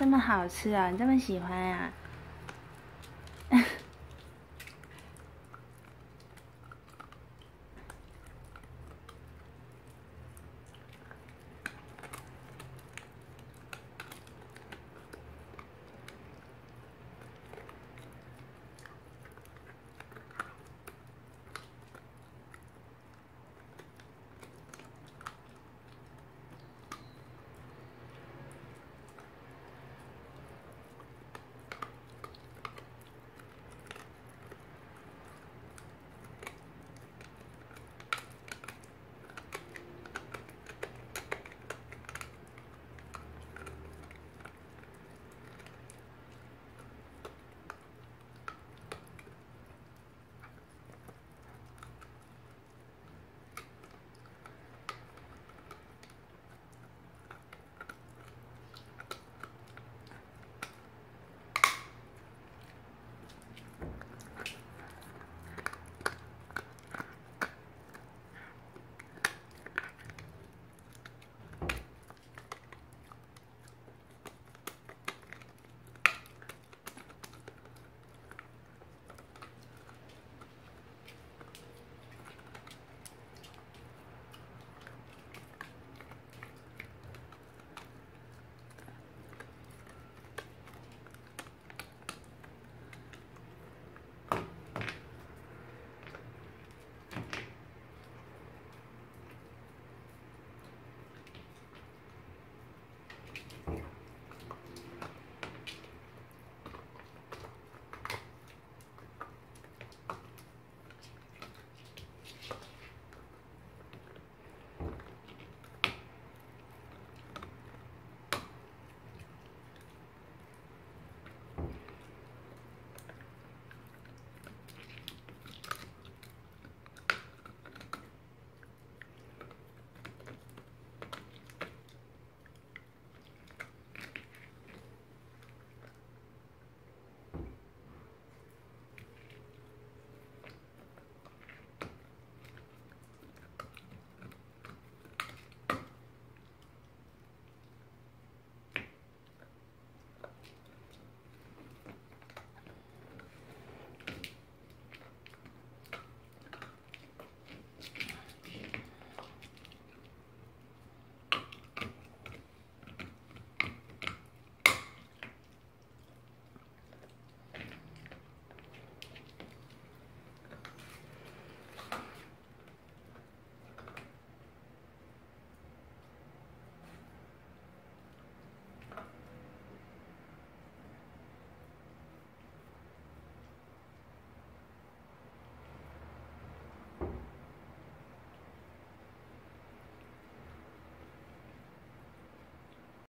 这么好吃啊你这么喜欢啊？